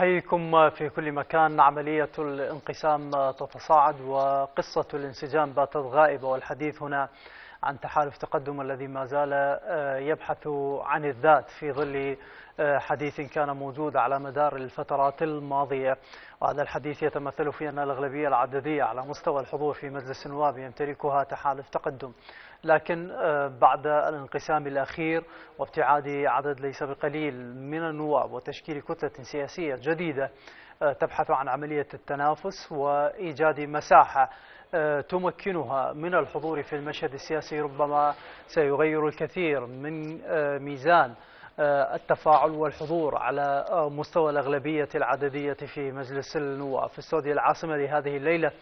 أحييكم في كل مكان. عملية الانقسام تتصاعد وقصة الانسجام باتت غائبة والحديث هنا عن تحالف تقدم الذي ما زال يبحث عن الذات في ظل حديث كان موجود على مدار الفترات الماضية. وهذا الحديث يتمثل في أن الأغلبية العددية على مستوى الحضور في مجلس النواب يمتلكها تحالف تقدم. لكن بعد الانقسام الأخير وابتعاد عدد ليس بقليل من النواب وتشكيل كتلة سياسية جديدة تبحث عن عملية التنافس وإيجاد مساحة تمكنها من الحضور في المشهد السياسي ربما سيغير الكثير من ميزان التفاعل والحضور على مستوى الأغلبية العددية في مجلس النواب. في استوديو العاصمة لهذه الليلة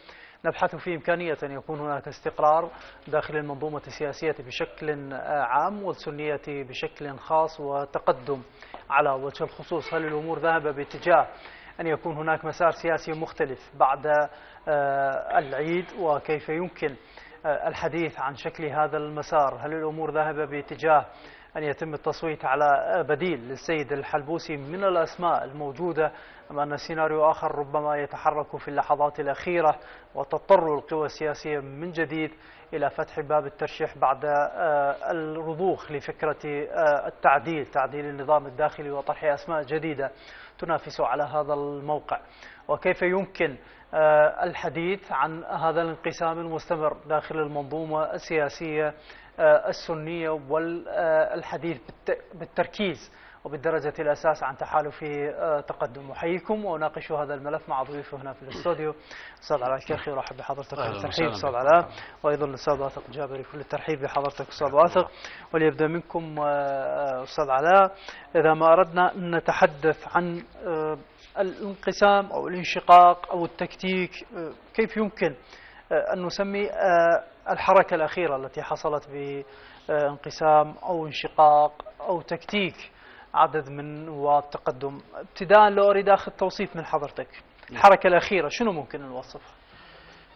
نبحث في إمكانية أن يكون هناك استقرار داخل المنظومة السياسية بشكل عام والسنية بشكل خاص وتقدم على وجه الخصوص. هل الأمور ذهب باتجاه أن يكون هناك مسار سياسي مختلف بعد العيد؟ وكيف يمكن الحديث عن شكل هذا المسار. هل الأمور ذهب باتجاه أن يتم التصويت على بديل للسيد الحلبوسي من الأسماء الموجودة أم أن سيناريو آخر ربما يتحرك في اللحظات الأخيرة وتضطر القوى السياسية من جديد إلى فتح باب الترشيح بعد الرضوخ لفكرة التعديل تعديل النظام الداخلي وطرح أسماء جديدة تنافس على هذا الموقع. وكيف يمكن الحديث عن هذا الانقسام المستمر داخل المنظومة السياسية السنية والحديث بالتركيز وبالدرجة الأساس عن تحالف تقدم. أحييكم وأناقش هذا الملف مع ضيوفي هنا في الاستوديو. أستاذ علاء الكرخي أرحب بحضرتك. كل الترحيب أستاذ علاء. وأيضا الأستاذ واثق جابري كل الترحيب بحضرتك أستاذ واثق. وليبدأ منكم أستاذ علاء. إذا ما أردنا أن نتحدث عن الانقسام أو الانشقاق أو التكتيك كيف يمكن أن نسمي الحركة الأخيرة التي حصلت بانقسام أو انشقاق أو تكتيك عدد من نواب تقدم ابتداء لو أريد أخذ توصيف من حضرتك الحركة الأخيرة شنو ممكن نوصفها؟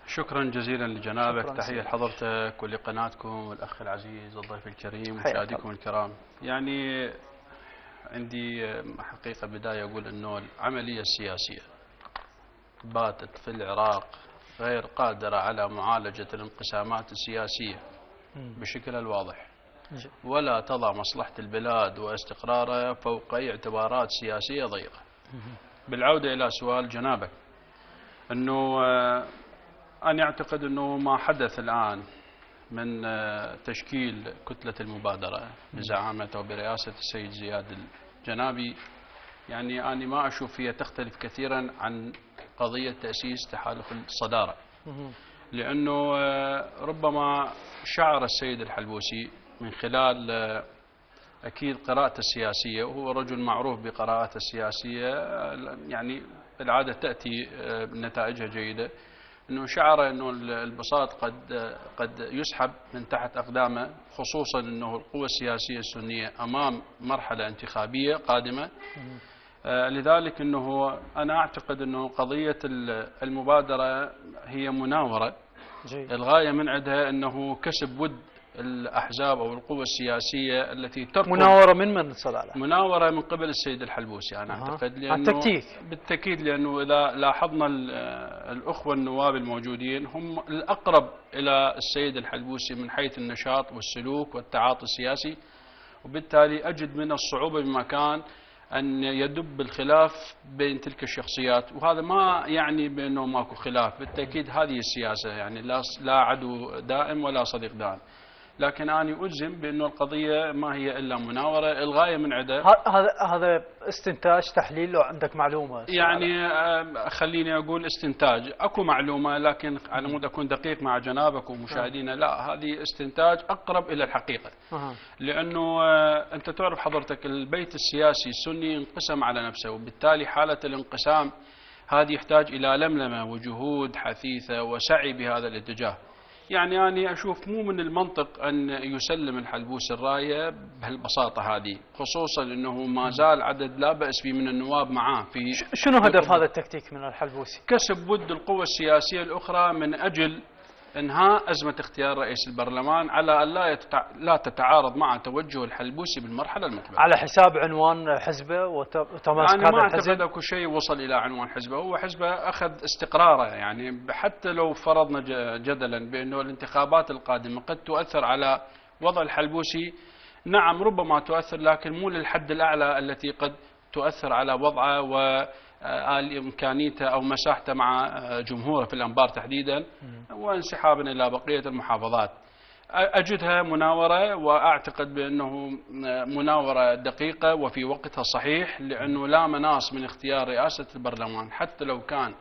شكرا جزيلا لجنابك تحية لحضرتك ولقناتكم والأخ العزيز والضيف الكريم ومشاهديكم الكرام. يعني عندي حقيقة بداية أقول أنه العملية السياسية باتت في العراق غير قادرة على معالجة الانقسامات السياسية بشكل الواضح. ولا تضع مصلحة البلاد واستقرارها فوق أي اعتبارات سياسية ضيقة. بالعودة إلى سؤال جنابك أنه أنا أعتقد أنه ما حدث الآن من تشكيل كتلة المبادرة بزعامة وبرئاسة السيد زياد الجنابي يعني أنا ما أشوف هي تختلف كثيرا عن قضية تأسيس تحالف الصدارة. لأنه ربما شعر السيد الحلبوسي من خلال أكيد قراءته السياسية وهو رجل معروف بقراءته السياسية يعني بالعادة تأتي بنتائجها جيدة. أنه شعر أنه البساط قد قد يسحب من تحت أقدامه خصوصا أنه القوى السياسية السنية أمام مرحلة انتخابية قادمة لذلك أنه أنا أعتقد أنه قضية المبادرة هي مناورة جيد. الغاية من عندها أنه كسب ود الأحزاب أو القوى السياسية التي ترفض مناورة من من صدى مناورة من قبل السيد الحلبوسي أنا أه. أعتقد لأنه التكتيك بالتأكيد لأنه إذا لاحظنا الأخوة النواب الموجودين هم الأقرب إلى السيد الحلبوسي من حيث النشاط والسلوك والتعاطي السياسي. وبالتالي أجد من الصعوبة بمكان أن يدب الخلاف بين تلك الشخصيات. وهذا ما يعني بأنه ماكو خلاف. بالتأكيد هذه السياسة يعني لا عدو دائم ولا صديق دائم. لكن أنا أجزم بأنه القضية ما هي إلا مناورة إلغاية من عدة. هذا هذا استنتاج تحليل لو عندك معلومة. يعني خليني أقول استنتاج. أكو معلومة لكن على مود أكون دقيق مع جنابك ومشاهدينا لا هذه استنتاج أقرب إلى الحقيقة. لأنه أنت تعرف حضرتك البيت السياسي السني انقسم على نفسه وبالتالي حالة الانقسام هذه يحتاج إلى لملمة وجهود حثيثة وسعي بهذا الاتجاه. يعني أنا أشوف مو من المنطق أن يسلم الحلبوس الراية بهالبساطة هذه خصوصا أنه ما زال عدد لا بأس فيه من النواب معاه في شنو هدف هذا التكتيك من الحلبوسي؟ كسب ود القوى السياسية الأخرى من أجل انهاء أزمة اختيار رئيس البرلمان على أن لا لا تتعارض مع توجه الحلبوسي بالمرحلة المقبلة. على حساب عنوان حزبه وتماسك يعني هذا الحزب؟ ما أكو شيء وصل إلى عنوان حزبه، هو حزبه أخذ استقراره يعني حتى لو فرضنا جدلا بأنه الانتخابات القادمة قد تؤثر على وضع الحلبوسي نعم ربما تؤثر لكن مو للحد الأعلى التي قد تؤثر على وضعه و إمكانيته أو مساحته مع جمهوره في الأنبار تحديدا وانسحابا إلى بقية المحافظات. أجدها مناورة وأعتقد بأنه مناورة دقيقة وفي وقتها الصحيح لأنه لا مناص من اختيار رئاسة البرلمان حتى لو كان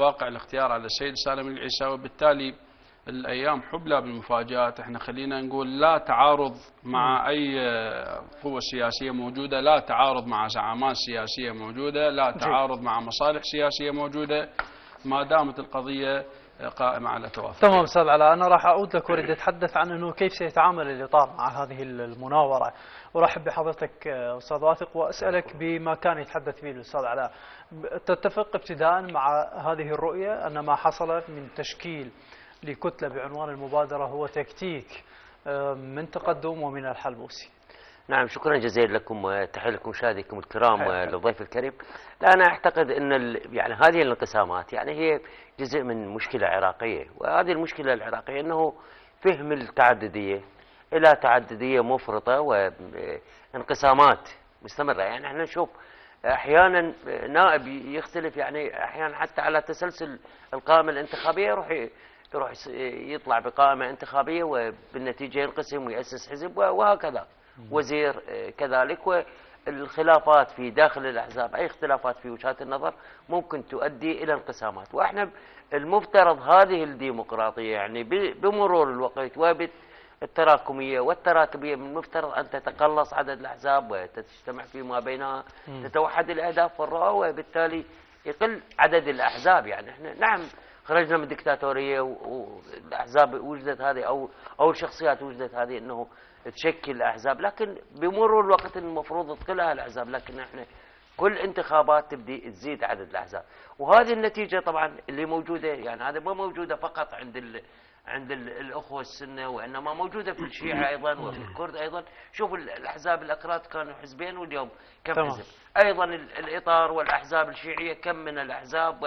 واقع الاختيار على السيد سالم العيسى وبالتالي الأيام حبلى بالمفاجات إحنا خلينا نقول لا تعارض مع أي قوة سياسية موجودة لا تعارض مع زعامات سياسية موجودة لا تعارض مع مصالح سياسية موجودة. ما دامت القضية قائمة على توافق. تمام أستاذ علاء أنا راح أعود لك وأريد أتحدث عن إنه كيف سيتعامل الإطار مع هذه المناورة. أرحب بحضرتك أستاذ واثق وأسألك بما كان يتحدث به الأستاذ علاء. تتفق ابتداء مع هذه الرؤية أن ما حصل من تشكيل لكتلة بعنوان المبادرة هو تكتيك آه، من تقدم ومن الحلبوسي. نعم شكرا جزيلا لكم وتحية لكم مشاهديكم الكرام والضيف الكريم. لا أنا أعتقد أن يعني هذه الانقسامات يعني هي جزء من مشكلة عراقية وهذه المشكلة العراقية أنه فهم التعددية إلى تعددية مفرطة وانقسامات مستمرة. يعني إحنا نشوف أحيانا نائب يختلف يعني أحيانا حتى على تسلسل القائمة الانتخابية يروح يروح يطلع بقائمة انتخابية وبالنتيجة ينقسم ويأسس حزب وهكذا. وزير آه، كذلك. والخلافات في داخل الأحزاب أي اختلافات في وجهات النظر ممكن تؤدي إلى انقسامات. وإحنا المفترض هذه الديمقراطية يعني بمرور الوقت وبالتراكمية والتراكمية من المفترض أن تتقلص عدد الأحزاب وتجتمع فيما بينها تتوحد الأهداف والرؤى وبالتالي يقل عدد الأحزاب يعني. إحنا نعم خرجنا من الدكتاتورية والاحزاب وجدت هذه أو أو الشخصيات وجدت هذه إنه تشكل احزاب لكن بمرور الوقت المفروض تقلها الأحزاب. لكن إحنا كل انتخابات تبدي تزيد عدد الأحزاب. وهذه النتيجة طبعا اللي موجودة. يعني هذا ما موجودة فقط عند عند الأخوة السنة وإنما موجودة في الشيعة أيضا وفي الكرد أيضا. شوفوا الأحزاب الاكراد كانوا حزبين واليوم كم حزب؟ أيضا الإطار والأحزاب الشيعية كم من الأحزاب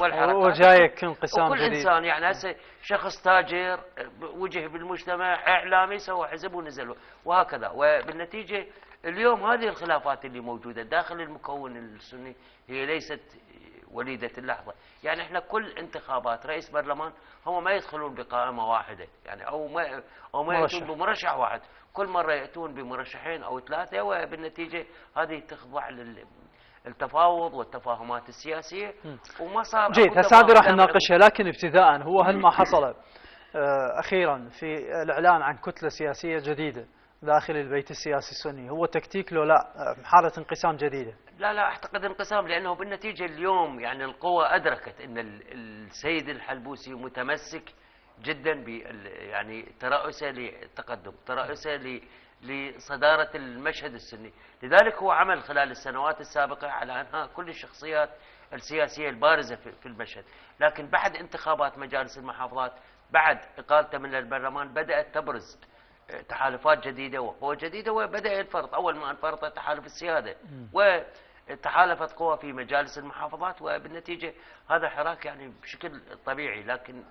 والحركات. وجايك انقسام وكل جديد. إنسان يعني هسه شخص تاجر وجه بالمجتمع إعلامي سوى حزب ونزل وهكذا. وبالنتيجة اليوم هذه الخلافات اللي موجودة داخل المكون السني هي ليست وليدة اللحظة. يعني إحنا كل انتخابات رئيس برلمان هم ما يدخلون بقائمة واحدة. يعني أو ما أو ما يأتون بمرشح واحد. كل مرة يأتون بمرشحين أو ثلاثة وبالنتيجة هذه تخضع لل التفاوض والتفاهمات السياسية. وما صار جيد هسه هذه راح نناقشها لكن ابتداء هو هل ما حصل آه، أخيرا في الإعلان عن كتلة سياسية جديدة داخل البيت السياسي السني هو تكتيك لو لا؟ حالة انقسام جديدة. لا لا أعتقد انقسام لأنه بالنتيجة اليوم يعني القوى أدركت إن السيد الحلبوسي متمسك جدا ب يعني ترأسه للتقدم ترأسه لصدارة المشهد السني. لذلك هو عمل خلال السنوات السابقة على انهاء كل الشخصيات السياسية البارزة في المشهد. لكن بعد انتخابات مجالس المحافظات بعد إقالته من البرلمان بدأت تبرز تحالفات جديدة وقوى جديدة وبدأ الفرط أول ما انفرط تحالف السيادة. وتحالفت قوى في مجالس المحافظات وبالنتيجة هذا حراك يعني بشكل طبيعي. لكن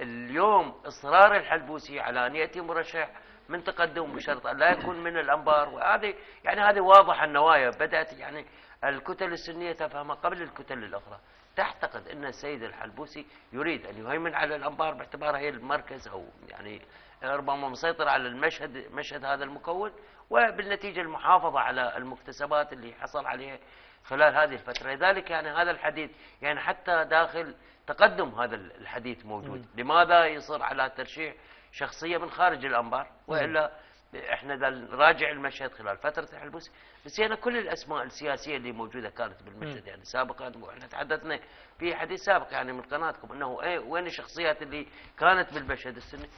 اليوم إصرار الحلبوسي على أن يأتي مرشح من تقدم بشرط أن لا يكون من الأنبار. وهذه يعني هذه واضحة النوايا. بدأت يعني الكتل السنية تفهمها قبل الكتل الأخرى. تعتقد أن السيد الحلبوسي يريد أن يهيمن على الأنبار باعتبارها هي المركز أو يعني ربما مسيطر على المشهد مشهد هذا المكون وبالنتيجة المحافظة على المكتسبات اللي حصل عليها خلال هذه الفترة. لذلك يعني هذا الحديث يعني حتى داخل تقدم هذا الحديث موجود. لماذا يصر على ترشيح شخصية من خارج الأنبار؟ وإلا إحنا نراجع المشهد خلال فترة الحلبوس نسينا كل الأسماء السياسية اللي موجودة كانت بالمشهد يعني سابقا وإحنا تحدثنا في حديث سابق يعني من قناتكم إنه إيه وين الشخصيات اللي كانت بالمشهد السني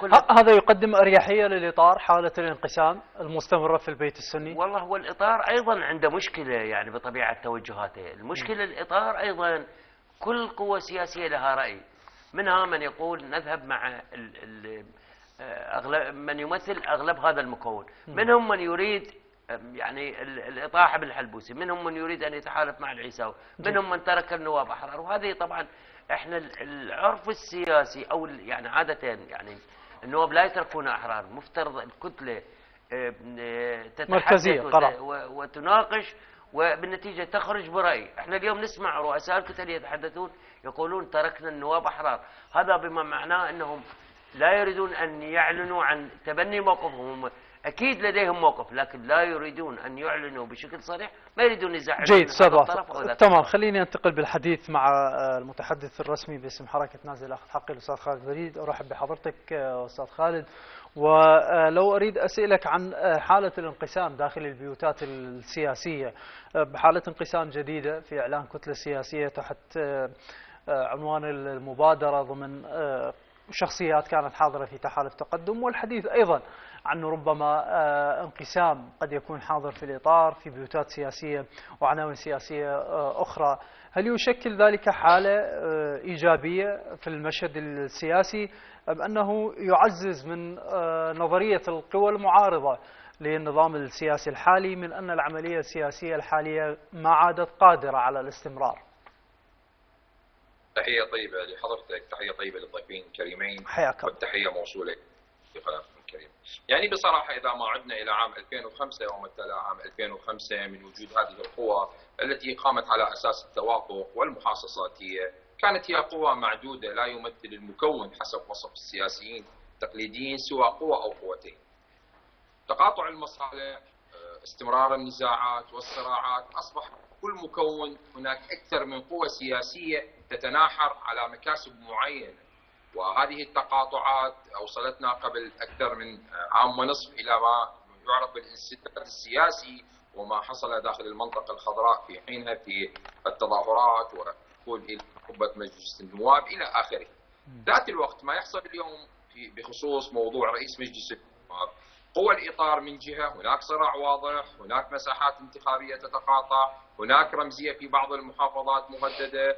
كل هذا يقدم أريحية للإطار حالة الانقسام المستمرة في البيت السني. والله هو الاطار أيضا عنده مشكلة يعني بطبيعة توجهاته. المشكلة الإطار أيضا كل قوة سياسية لها رأي. منها من يقول نذهب مع ال ال أغلب من يمثل أغلب هذا المكون. منهم من يريد يعني الإطاحة بالحلبوسي. منهم من يريد أن يتحالف مع العيساوي. منهم من ترك النواب أحرار. وهذه طبعا إحنا العرف السياسي أو يعني عاده يعني النواب لا يتركون أحرار. مفترض الكتله تتحدث وتناقش وبالنتيجة تخرج برأي، إحنا اليوم نسمع رؤساء الكتل يتحدثون يقولون تركنا النواب أحرار، هذا بما معناه إنهم لا يريدون أن يعلنوا عن تبني موقفهم أكيد لديهم موقف لكن لا يريدون أن يعلنوا بشكل صريح ما يريدون يزعلون جيد أستاذ تمام خليني أنتقل بالحديث مع آه، المتحدث الرسمي باسم حركة نازل الاخذ حقي الأستاذ خالد فريد أرحب بحضرتك آه، أستاذ خالد. ولو أريد اسالك عن آه، حالة الانقسام داخل البيوتات السياسية. بحالة انقسام جديدة في إعلان كتلة سياسية تحت عنوان المبادرة ضمن شخصيات كانت حاضرة في تحالف تقدم والحديث أيضا عن ربما آه، انقسام قد يكون حاضر في الإطار في بيوتات سياسية وعناوين سياسية آه، أخرى. هل يشكل ذلك حالة آه، إيجابية في المشهد السياسي أم أنه يعزز من نظرية القوى المعارضة للنظام السياسي الحالي من أن العملية السياسية الحالية ما عادت قادرة على الاستمرار؟ تحية طيبة لحضرتك تحية طيبة للضيفين الكريمين. حياك والتحية موصولة لقناتكم الكريم. يعني بصراحة إذا ما عدنا إلى عام 2005 وما تلا عام 2005 من وجود هذه القوى التي قامت على أساس التوافق والمحاصصاتية كانت هي قوى معدودة لا يمثل المكون حسب وصف السياسيين التقليديين سوى قوة أو قوتين. تقاطع المصالح استمرار النزاعات والصراعات أصبح كل مكون هناك أكثر من قوة سياسية تتناحر على مكاسب معينة. وهذه التقاطعات أوصلتنا قبل أكثر من عام ونصف إلى ما يعرف بالانسداد السياسي وما حصل داخل المنطقة الخضراء في حينها في التظاهرات ودخول إلى قبة مجلس النواب إلى آخره. ذات الوقت ما يحصل اليوم في بخصوص موضوع رئيس مجلس النواب قوى الإطار من جهة هناك صراع واضح هناك مساحات انتخابية تتقاطع هناك رمزية في بعض المحافظات مهددة.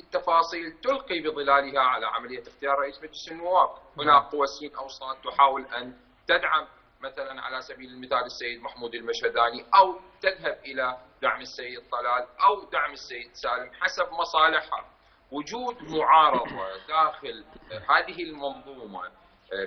التفاصيل تلقي بظلالها على عملية اختيار رئيس مجلس النواب. هناك قوى السين أوسط تحاول أن تدعم مثلا على سبيل المثال السيد محمود المشهداني أو تذهب إلى دعم السيد طلال أو دعم السيد سالم حسب مصالحها. وجود معارضة داخل هذه المنظومة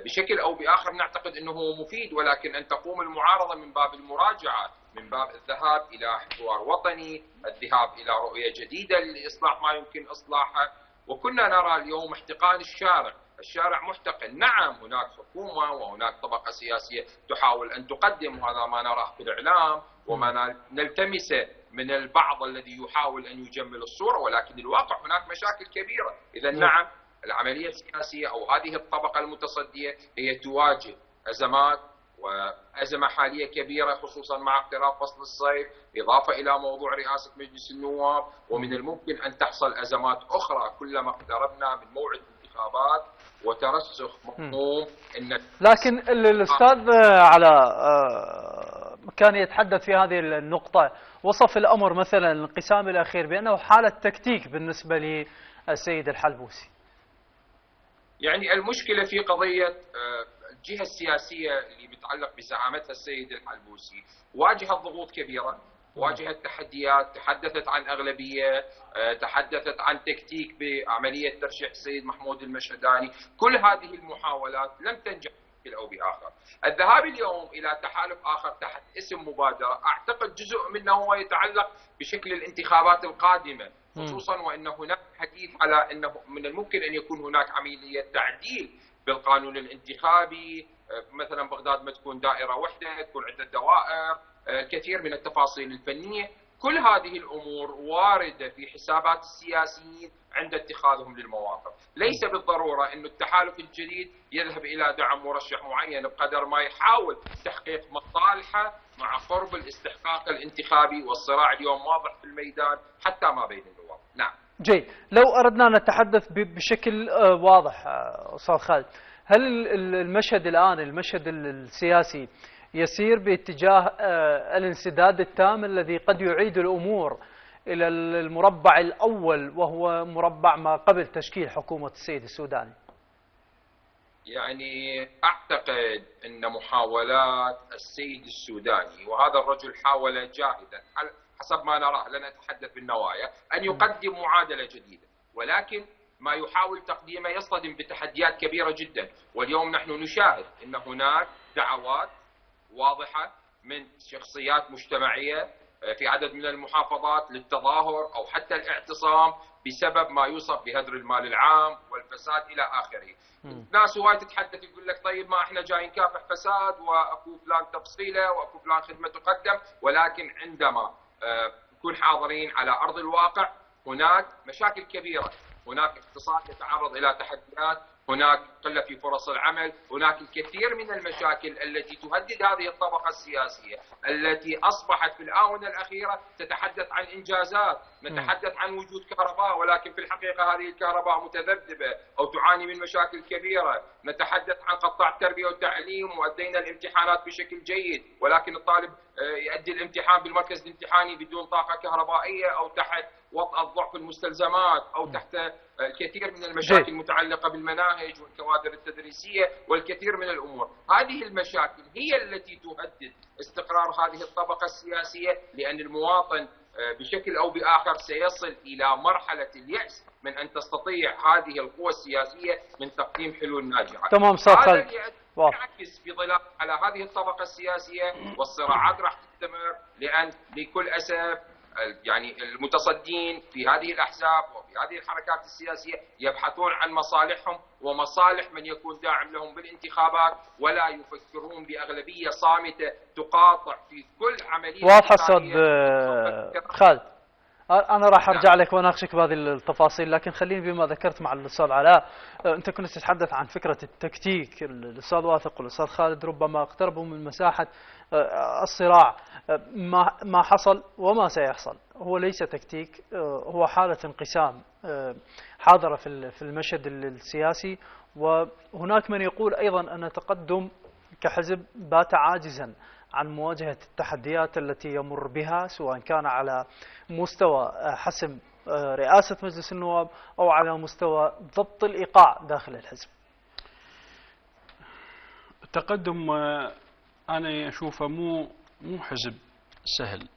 بشكل أو بآخر نعتقد إنه مفيد ولكن أن تقوم المعارضة من باب المراجعة من باب الذهاب إلى حوار وطني، الذهاب إلى رؤية جديدة لإصلاح ما يمكن إصلاحه، وكنا نرى اليوم احتقان الشارع، الشارع محتقن، نعم هناك حكومة وهناك طبقة سياسية تحاول أن تقدم وهذا ما نراه في الإعلام وما نلتمسه من البعض الذي يحاول أن يجمل الصورة ولكن الواقع هناك مشاكل كبيرة، إذا نعم, نعم، العملية السياسية أو هذه الطبقة المتصدية هي تواجه أزمات وأزمة حالية كبيرة خصوصا مع اقتراب فصل الصيف إضافة إلى موضوع رئاسة مجلس النواب ومن الممكن أن تحصل أزمات أخرى كلما اقتربنا من موعد الانتخابات وترسخ مفهوم إن لكن الأستاذ على آه، كان يتحدث في هذه النقطة وصف الأمر مثلا الانقسام الأخير بأنه حالة تكتيك بالنسبة للسيد الحلبوسي. يعني المشكلة في قضية آه، الجهة السياسية اللي متعلق بزعامتها السيد الحلبوسي. واجهت ضغوط كبيرة واجهت تحديات تحدثت عن أغلبية آه، تحدثت عن تكتيك بعملية ترشيح السيد محمود المشهداني. كل هذه المحاولات لم تنجح بشكل أو بآخر. الذهاب اليوم إلى تحالف آخر تحت اسم مبادرة أعتقد جزء منه هو يتعلق بشكل الانتخابات القادمة خصوصا وإن هناك حديث على إنه من الممكن أن يكون هناك عملية تعديل بالقانون الانتخابي آه، مثلا بغداد ما تكون دائرة واحدة تكون عدة دوائر آه، كثير من التفاصيل الفنية. كل هذه الأمور واردة في حسابات السياسيين عند اتخاذهم للمواقف، ليس بالضرورة إنه التحالف الجديد يذهب إلى دعم مرشح معين بقدر ما يحاول تحقيق مصالحه مع قرب الاستحقاق الانتخابي والصراع اليوم واضح في الميدان حتى ما بين النواب. نعم. جيد. لو أردنا أن نتحدث بشكل آه، واضح آه، أستاذ خالد هل المشهد الآن المشهد السياسي يسير باتجاه آه، الانسداد التام الذي قد يعيد الأمور إلى المربع الأول وهو مربع ما قبل تشكيل حكومة السيد السوداني؟ يعني أعتقد أن محاولات السيد السوداني وهذا الرجل حاول جاهدا حسب ما نراه لن أتحدث بالنوايا أن يقدم معادلة جديدة. ولكن ما يحاول تقديمه يصطدم بتحديات كبيرة جدا. واليوم نحن نشاهد أن هناك دعوات واضحة من شخصيات مجتمعية آه، في عدد من المحافظات للتظاهر أو حتى الاعتصام بسبب ما يوصف بهدر المال العام والفساد إلى آخره. ناس هواي تتحدث يقول لك طيب ما إحنا جاي نكافح فساد وأكو فلان تفصيلة وأكو فلان خدمة تقدم ولكن عندما نكون حاضرين على أرض الواقع. هناك مشاكل كبيرة. هناك اقتصاد يتعرض إلى تحديات. هناك قلة في فرص العمل، هناك الكثير من المشاكل التي تهدد هذه الطبقة السياسية، التي أصبحت في الآونة الأخيرة تتحدث عن إنجازات، نتحدث عن وجود كهرباء ولكن في الحقيقة هذه الكهرباء متذبذبة أو تعاني من مشاكل كبيرة، نتحدث عن قطاع التربية والتعليم وأدينا الامتحانات بشكل جيد، ولكن الطالب آه، يؤدي الامتحان بالمركز الامتحاني بدون طاقة كهربائية أو تحت وطأة ضعف المستلزمات أو تحت الكثير من المشاكل المتعلقة بالمناهج والكوادر التدريسية والكثير من الأمور، هذه المشاكل هي التي تهدد استقرار هذه الطبقة السياسية لأن المواطن آه، بشكل أو بآخر سيصل إلى مرحلة اليأس من أن تستطيع هذه القوى السياسية من تقديم حلول ناجعه. تمام خالد. يعكس بظلال على هذه الطبقة السياسية والصراعات راح تستمر لأن بكل أسف يعني المتصدين في هذه الأحزاب وفي هذه الحركات السياسية يبحثون عن مصالحهم ومصالح من يكون داعم لهم بالانتخابات ولا يفكرون بأغلبية صامتة تقاطع في كل عملية واضحه أستاذ خالد. أنا راح أرجع لك وأناقشك بهذه التفاصيل لكن خليني بما ذكرت مع الأستاذ علاء أه، أنت كنت تتحدث عن فكرة التكتيك الأستاذ واثق والأستاذ خالد ربما اقتربوا من مساحة أه، الصراع أه، ما ما حصل وما سيحصل. هو ليس تكتيك هو حالة انقسام حاضرة في في المشهد السياسي وهناك من يقول أيضا أن تقدم كحزب بات عاجزا. عن مواجهة التحديات التي يمر بها سواء كان على مستوى آه، حسم آه، رئاسة مجلس النواب أو على مستوى ضبط الإيقاع داخل الحزب. التقدم آه، أنا أشوفه مو مو حزب سهل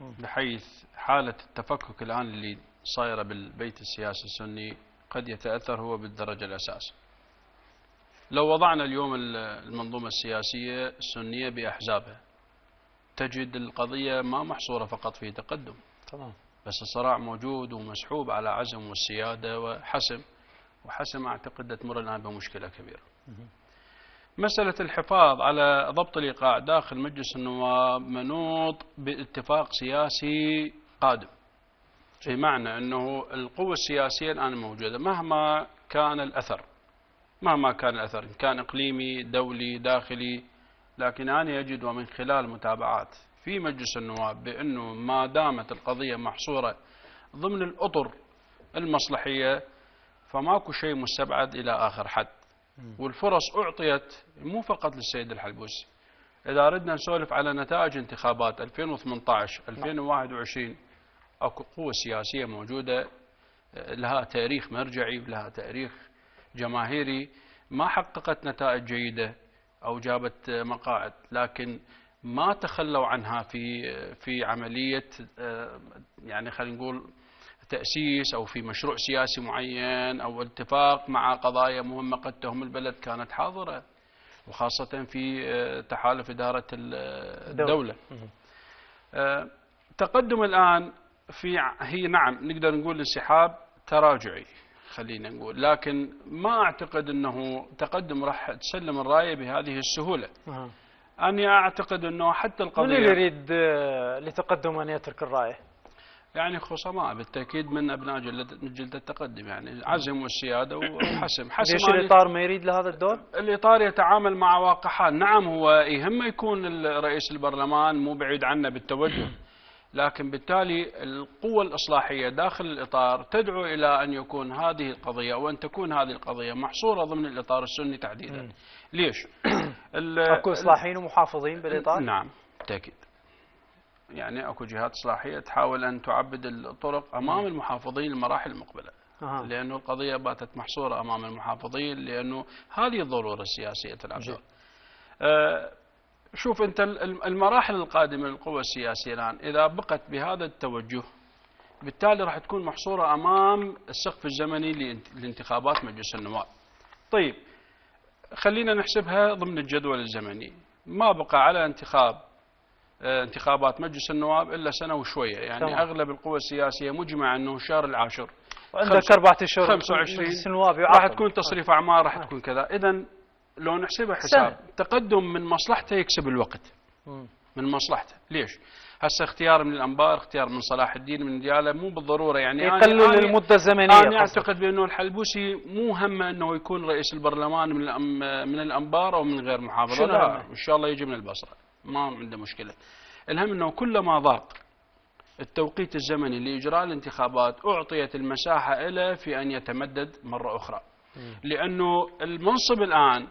بحيث حالة التفكك الآن اللي صايرة بالبيت السياسي السني قد يتأثر هو بالدرجة الأساس. لو وضعنا اليوم المنظومة السياسية السنية بأحزابها تجد القضية ما محصورة فقط في تقدم تمام. بس الصراع موجود ومسحوب على عزم والسيادة وحسم وحسم أعتقد تمر الآن بمشكلة كبيرة. مسألة الحفاظ على ضبط الإيقاع داخل مجلس النواب منوط باتفاق سياسي قادم بمعنى أنه القوة السياسية الآن موجودة مهما كان الأثر. مهما كان الأثر إن كان إقليمي دولي داخلي لكن أنا أجد ومن خلال متابعات في مجلس النواب بأنه ما دامت القضية محصورة ضمن الأطر المصلحية فماكو شيء مستبعد إلى آخر حد. والفرص أعطيت مو فقط للسيد الحلبوسي إذا أردنا نسولف على نتائج انتخابات 2018 2021 أكو قوة سياسية موجودة لها تاريخ مرجعي ولها تاريخ جماهيري ما حققت نتائج جيدة أو جابت مقاعد لكن ما تخلوا عنها في في عملية يعني خلينا نقول تأسيس أو في مشروع سياسي معين أو اتفاق مع قضايا مهمة قد تهم البلد كانت حاضرة وخاصة في تحالف إدارة الدولة. تقدم الآن في هي نعم نقدر نقول انسحاب تراجعي. خلينا نقول. لكن ما أعتقد أنه تقدم راح تسلم الراية بهذه السهولة. أه. أني أعتقد أنه حتى القضية من اللي يريد آه، لتقدم أن يترك الراية؟ يعني خصماء بالتأكيد من أبناء جلدة التقدم. يعني عزم والسيادة وحسم. حسم ليش الإطار ما يريد لهذا الدور؟ الإطار يتعامل مع واقع نعم هو يهم يكون رئيس البرلمان مو بعيد عنا بالتوجه. لكن بالتالي القوة الإصلاحية داخل الإطار تدعو إلى أن يكون هذه القضية أو أن تكون هذه القضية محصورة ضمن الإطار السني تحديدا م. ليش؟ أكو إصلاحيين ومحافظين بالإطار؟ نعم بالتأكيد يعني أكو جهات إصلاحية تحاول أن تعبد الطرق أمام المحافظين المراحل المقبله أه. لأنه القضية باتت محصورة أمام المحافظين لأنه هذه تلعب دور. أه شوف انت المراحل القادمة للقوى السياسية الآن إذا بقت بهذا التوجه بالتالي راح تكون محصورة أمام السقف الزمني لانتخابات مجلس النواب. طيب خلينا نحسبها ضمن الجدول الزمني. ما بقى على انتخاب آه، انتخابات مجلس النواب إلا سنة وشوية يعني طبعا. أغلب القوى السياسية مجمع أنه الشهر العاشر. عندك أربع أشهر 25 راح تكون تصريف أعمار راح تكون كذا. اذا لو نحسبها حساب سنة. تقدم من مصلحته يكسب الوقت. من مصلحته. ليش؟ هسه اختيار من الأنبار اختيار من صلاح الدين من دياله مو بالضرورة يعني. يقلل المدة الزمنية أنا أعتقد بأنه الحلبوسي مو همه إنه يكون رئيس البرلمان من من الأنبار أو من غير محافظة. لا إن شاء الله يجي من البصرة. ما عنده مشكلة. الهم إنه كلما ضاق. التوقيت الزمني لإجراء الانتخابات أعطيت المساحة له في أن يتمدد مرة أخرى. لأنه المنصب الآن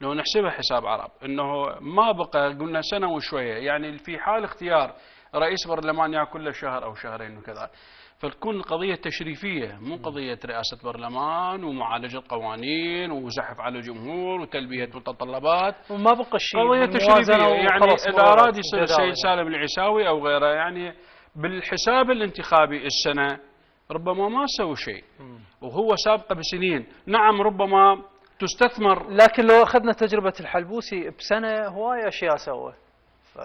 لو نحسبها حساب عرب. إنه ما بقى قلنا سنة وشوية. يعني في حال اختيار رئيس برلمان يا كل شهر أو شهرين وكذا. فتكون القضية تشريفية مو قضية رئاسة برلمان ومعالجة قوانين وزحف على الجمهور وتلبية متطلبات. وما بقى شيء قضية تشريفية يعني إذا أراد يصير السيد سالم العيساوي أو غيره يعني بالحساب الانتخابي السنة ربما ما سوى شيء. وهو سابقة بسنين. نعم ربما تستثمر. لكن لو أخذنا تجربة الحلبوسي بسنة هواية اشياء سوى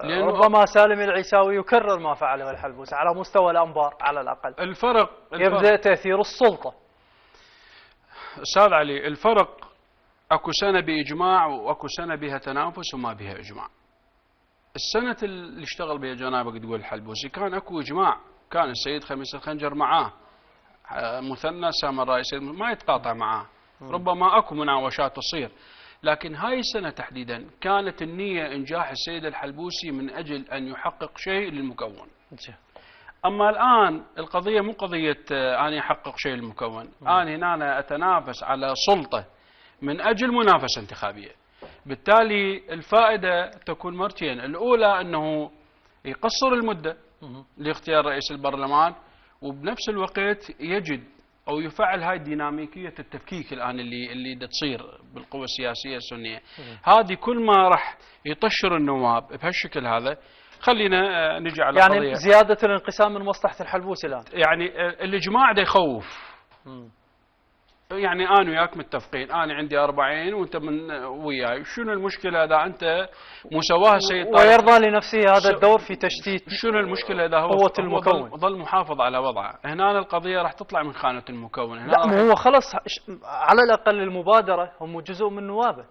ربما سالم العيساوي يكرر ما فعله الحلبوسي على مستوى الأنبار على الأقل. الفرق, الفرق يبدأ تأثير السلطة. أستاذ علي الفرق أكو سنة بإجماع وأكو سنة بها تنافس وما بها إجماع. السنة اللي اشتغل بها جنابك تقول الحلبوسي كان أكو إجماع. كان السيد خميس الخنجر معاه. مثنى سامر الرئيس ما يتقاطع معاه. ربما أكو مناوشات تصير. لكن هاي السنة تحديدا كانت النية إنجاح السيد الحلبوسي من أجل أن يحقق شيء للمكون. أما الآن القضية مو قضية آه، أن يحقق شيء للمكون. أنا هنا أتنافس على سلطة من أجل منافسة انتخابية. بالتالي الفائدة تكون مرتين. الأولى أنه يقصر المدة لاختيار رئيس البرلمان وبنفس الوقت يجد أو يفعل هاي ديناميكيه التفكيك الآن اللي اللي تصير بالقوى السياسية السنية. هذه كل ما راح يطشر النواب بهالشكل هذا خلينا آه، نجي على يعني قضية. زيادة الانقسام من مصلحة الحلبوسي الآن. يعني آه، الإجماع ده يخوف. يعني أنا وياك متفقين. أنا عندي 40 وأنت من وياي. شنو المشكلة إذا أنت مسواه السيد ويرضى لنفسه هذا الدور في تشتيت شنو المشكلة إذا هو قوة المكون؟ ظل محافظ على وضعه؟ هنا القضية راح تطلع من خانة المكون. هنا لا هو خلص على الأقل المبادرة هم جزء من نوابه.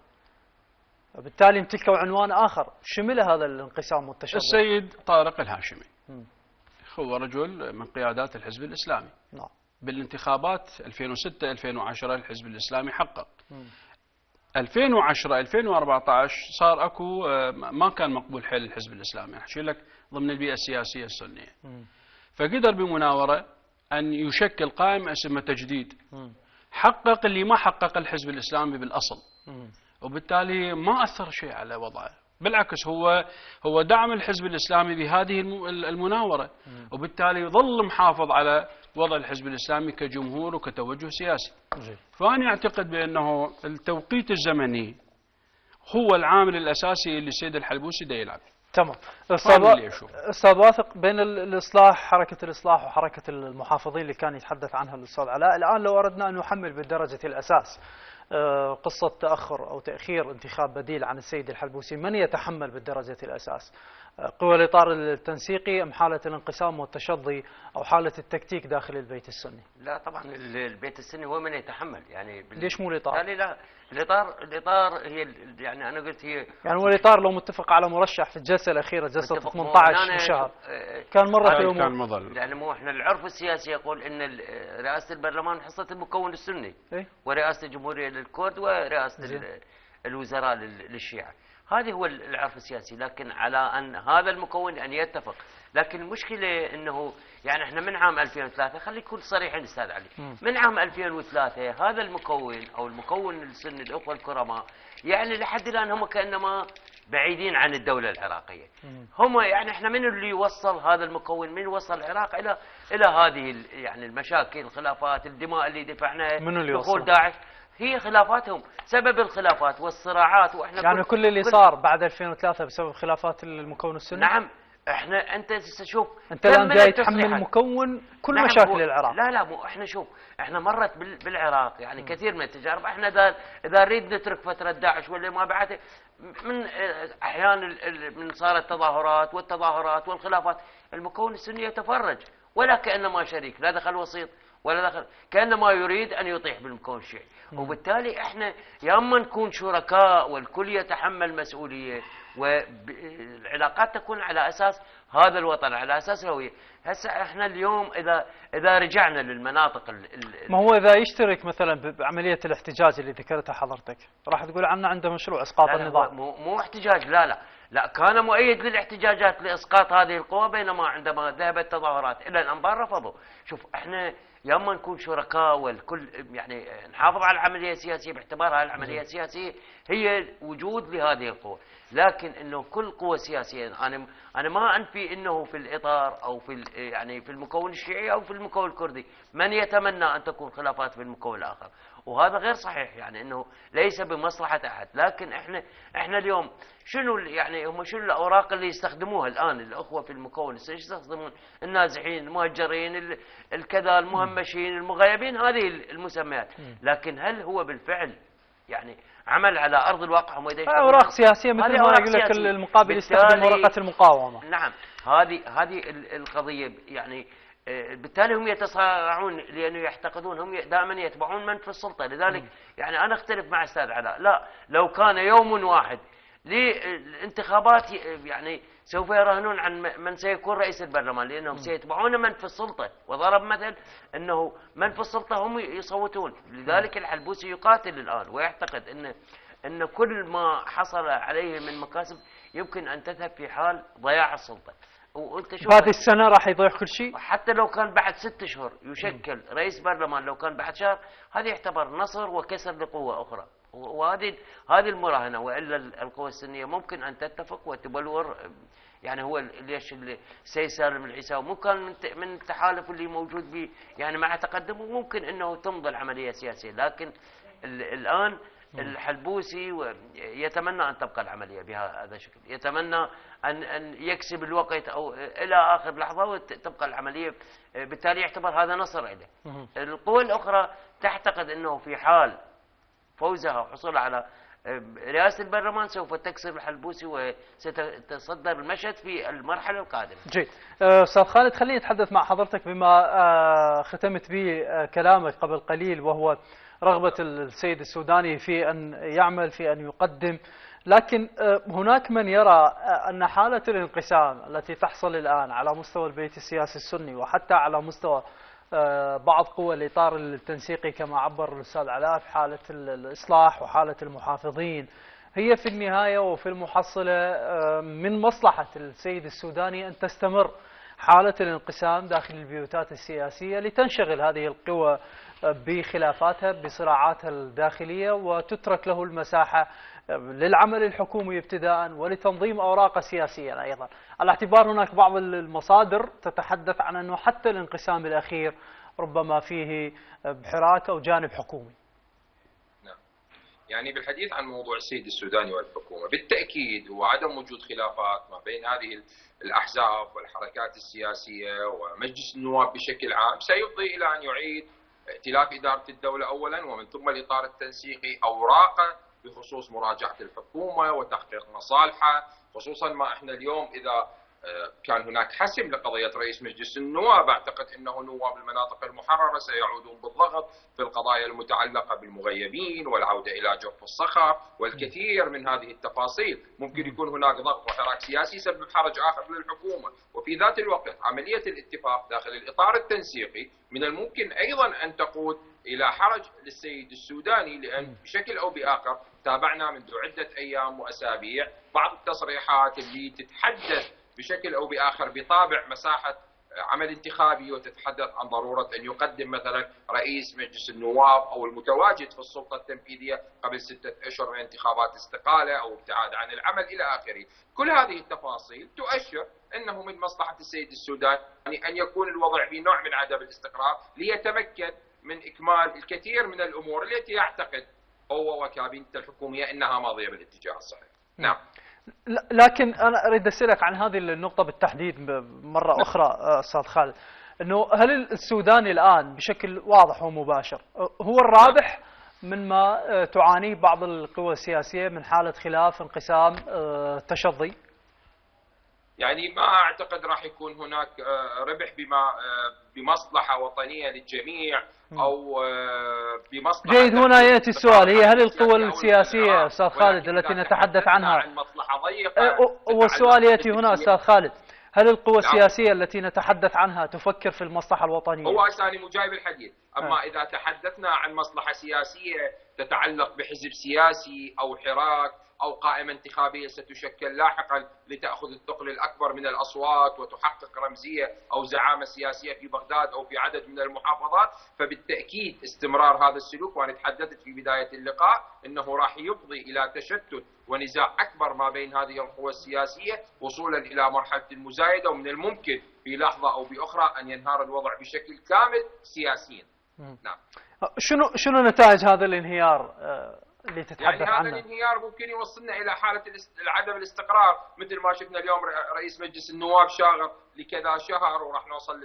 وبالتالي امتلكوا عنوان آخر. شمل هذا الانقسام والتشظي السيد طارق الهاشمي. هو رجل من قيادات الحزب الإسلامي. نعم. بالانتخابات 2006 2010 الحزب الإسلامي حقق. 2010 2014 صار أكو آه، ما كان مقبول حيل الحزب الإسلامي. أحكي لك ضمن البيئة السياسية السنية. فقدر بمناورة أن يشكل قائمه اسمها تجديد. حقق اللي ما حقق الحزب الإسلامي بالأصل. وبالتالي ما أثر شيء على وضعه. بالعكس هو هو دعم الحزب الإسلامي بهذه المناورة. وبالتالي يظل محافظ على وضع الحزب الإسلامي كجمهور وكتوجه سياسي. فأنا أعتقد بأنه التوقيت الزمني هو العامل الأساسي اللي السيد الحلبوسي دا يلعب. تمام. أستاذ واثق بين الإصلاح حركة الإصلاح وحركة المحافظين اللي كان يتحدث عنها الاستاذ علاء الآن لو أردنا أن نحمل بالدرجة الأساس آه، قصة تأخر أو تأخير انتخاب بديل عن السيد الحلبوسي من يتحمل بالدرجة الأساس؟ قوى الإطار التنسيقي أم حالة الانقسام والتشظي أو حالة التكتيك داخل البيت السني؟ لا طبعا البيت السني هو من يتحمل يعني ليش مو الإطار؟ لا لا الإطار الإطار هي يعني أنا قلت هي يعني هو الإطار لو متفق على مرشح في الجلسة الأخيرة جلسة 18 شهر آه، كان مرة في الأمور. كان مظل. يعني مو إحنا العرف السياسي يقول أن رئاسة البرلمان حصة المكون السني إيه؟ ورئاسة الجمهورية للكرد ورئاسة الوزراء للشيعة. هذا هو العرف السياسي لكن على أن هذا المكون أن يتفق. لكن المشكلة إنه يعني إحنا من عام 2003 خلي نكون صريحين أستاذ علي. من عام 2003 هذا المكون أو المكون السني الأخوة الكرماء يعني لحد الآن هم كأنما بعيدين عن الدولة العراقية. هم يعني إحنا من اللي وصل هذا المكون من وصل العراق إلى إلى هذه يعني المشاكل الخلافات الدماء اللي دفعناها من اللي دخول وصل؟ داعش. هي خلافاتهم سبب الخلافات والصراعات وإحنا يعني كل اللي صار بعد 2003 بسبب خلافات المكون السني؟ نعم إحنا أنت شوف أنت الآن جاي. تحمل مكون كل نعم، مشاكل العراق. لا لا مو إحنا شوف إحنا مرت بال- بالعراق يعني كثير من التجارب إحنا اذا إذا نريد نترك فترة داعش ولا ما بعد من أحيان ال- ال- من صارت تظاهرات والتظاهرات والخلافات المكون السني يتفرج ولا كانما شريك لا دخل وسيط. ولا دخل كانما يريد أن يطيح بالمكون الشيعي وبالتالي إحنا يا أما نكون شركاء والكل يتحمل مسؤولية والعلاقات تكون على أساس هذا الوطن على أساس الهوية. هسه إحنا اليوم اذا إذا رجعنا للمناطق ال ال ما هو إذا يشترك مثلا بعملية الاحتجاج اللي ذكرتها حضرتك راح تقول عنه عنده مشروع إسقاط لا النظام. مو مو احتجاج لا لا. لا كان مؤيد للاحتجاجات لإسقاط هذه القوى بينما عندما ذهبت تظاهرات إلى الأنبار رفضوا شوف إحنا يا اما نكون شركاء والكل يعني نحافظ على العملية السياسية باعتبارها العملية السياسية هي وجود لهذه القوى لكن إنه كل قوة سياسية أنا أنا ما أنفي إنه في الإطار أو في يعني في المكون الشيعي أو في المكون الكردي. من يتمنى أن تكون خلافات في المكون الآخر؟ وهذا غير صحيح يعني إنه ليس بمصلحة أحد. لكن إحنا إحنا اليوم شنو يعني هم شنو الأوراق اللي يستخدموها الآن؟ الأخوة في المكون السياسي يستخدمون؟ النازحين المهجرين ال- الكذا المهمشين المغيبين هذه ال- المسميات. لكن هل هو بالفعل يعني عمل على أرض الواقع هم؟ أوراق سياسية مثل ما يقول لك. المقابل يستخدم ورقة المقاومة. نعم هذه هذه ال- القضية يعني بالتالي هم يتصارعون لأنه يعتقدون هم دائما يتبعون من في السلطة. لذلك يعني أنا أختلف مع أستاذ علاء. لا لو كان يوم واحد للانتخابات يعني سوف يراهنون عن من سيكون رئيس البرلمان لأنهم سيتبعون من في السلطة. وضرب مثل أنه من في السلطة هم يصوتون. لذلك الحلبوسي يقاتل الآن ويعتقد إن إن كل ما حصل عليه من مكاسب يمكن أن تذهب في حال ضياع السلطة. وانت شوف بهذه السنة راح يضيع كل شيء. حتى لو كان بعد ست اشهر يشكل رئيس برلمان لو كان بعد شهر هذا يعتبر نصر وكسر لقوة أخرى. وهذه هذه المراهنة وإلا ال- القوى السنية ممكن أن تتفق وتبلور يعني هو ليش ال- السيد سالم العيساوي مو كان من من التحالف اللي موجود به يعني مع تقدمه ممكن إنه تمضي العملية السياسية. لكن ال- الآن الحلبوسي يتمنى أن تبقى العملية بهذا الشكل، يتمنى ان أن يكسب الوقت أو إلى آخر لحظة وتبقى العملية. بالتالي يعتبر هذا نصر له. القوى الأخرى تعتقد إنه في حال فوزها وحصولها على رئاسة البرلمان سوف تكسر الحلبوسي وستتصدر المشهد في المرحلة القادمة. جيد. أه، أستاذ خالد خليني أتحدث مع حضرتك بما أه، ختمت به كلامك قبل قليل وهو رغبة السيد السوداني في أن يعمل في أن يقدم. لكن أه، هناك من يرى أه، أن حالة الانقسام التي تحصل الآن على مستوى البيت السياسي السني وحتى على مستوى أه، بعض قوى الإطار التنسيقي كما عبر الأستاذ علاء في حالة ال- الإصلاح وحالة المحافظين هي في النهاية وفي المحصلة أه، من مصلحة السيد السوداني أن تستمر حالة الانقسام داخل البيوتات السياسية لتنشغل هذه القوى بخلافاتها بصراعاتها الداخلية وتترك له المساحة أه، للعمل الحكومي ابتداء ولتنظيم أوراقه سياسيا أيضا، على اعتبار هناك بعض المصادر تتحدث عن أنه حتى الانقسام الأخير ربما فيه أه، حراك أو جانب حكومي. نعم. يعني بالحديث عن موضوع السيد السوداني والحكومة، بالتأكيد هو عدم وجود خلافات ما بين هذه الأحزاب والحركات السياسية ومجلس النواب بشكل عام سيفضي إلى أن يعيد ائتلاف إدارة الدولة اولا ومن ثم الإطار التنسيقي اوراقه بخصوص مراجعة الحكومة وتحقيق مصالحها، خصوصا ما إحنا اليوم آه، كان هناك حسم لقضية رئيس مجلس النواب. أعتقد إنه نواب المناطق المحررة سيعودون بالضغط في القضايا المتعلقة بالمغيبين والعودة إلى جوف الصخر والكثير من هذه التفاصيل. ممكن يكون هناك ضغط وحراك سياسي يسبب حرج آخر للحكومة. وفي ذات الوقت عملية الاتفاق داخل الإطار التنسيقي من الممكن أيضا أن تقود إلى حرج للسيد السوداني لأن بشكل أو بآخر تابعنا منذ عدة أيام وأسابيع بعض التصريحات اللي تتحدث بشكل أو بآخر بطابع مساحة عمل انتخابي وتتحدث عن ضرورة أن يقدم مثلا رئيس مجلس النواب أو المتواجد في السلطة التنفيذية قبل ستة أشهر من انتخابات استقالة أو ابتعاد عن العمل إلى آخره. كل هذه التفاصيل تؤشر أنه من مصلحة السيد السوداني أن يكون الوضع في نوع من عدم الاستقرار ليتمكن من إكمال الكثير من الأمور التي يعتقد هو وكابينته الحكومية أنها ماضية بالاتجاه الصحيح. نعم. لكن أنا أريد أسألك عن هذه النقطة بالتحديد مرة أخرى آه، أستاذ خالد. إنه هل السوداني الآن بشكل واضح ومباشر هو الرابح من ما آه، تعانيه بعض القوى السياسية من حالة خلاف انقسام آه، تشظي؟ يعني ما أعتقد راح يكون هناك ربح بما بمصلحة وطنية للجميع أو بمصلحة جيد هنا يأتي السؤال هي هل القوى السياسية أستاذ خالد التي نتحدث عنها؟ عن مصلحة ضيقة والسؤال يأتي هنا أستاذ خالد. هل القوى نعم. السياسية التي نتحدث عنها تفكر في المصلحة الوطنية؟ هو ثاني مجايب الحديث، أما إذا تحدثنا عن مصلحة سياسية تتعلق بحزب سياسي أو حراك أو قائمة انتخابية ستشكل لاحقا لتأخذ الثقل الأكبر من الأصوات وتحقق رمزية أو زعامة سياسية في بغداد أو في عدد من المحافظات فبالتأكيد استمرار هذا السلوك وأنا تحدثت في بداية اللقاء أنه راح يفضي إلى تشتت ونزاع أكبر ما بين هذه القوى السياسية وصولا إلى مرحلة المزايدة ومن الممكن في لحظة أو بأخرى أن ينهار الوضع بشكل كامل سياسيا. نعم. شنو شنو نتائج هذا الانهيار؟ آه، اللي تتحدث يعني هذا الانهيار ممكن يوصلنا إلى حالة عدم الاستقرار مثل ما شفنا اليوم رئيس مجلس النواب شاغر لكذا شهر وراح نوصل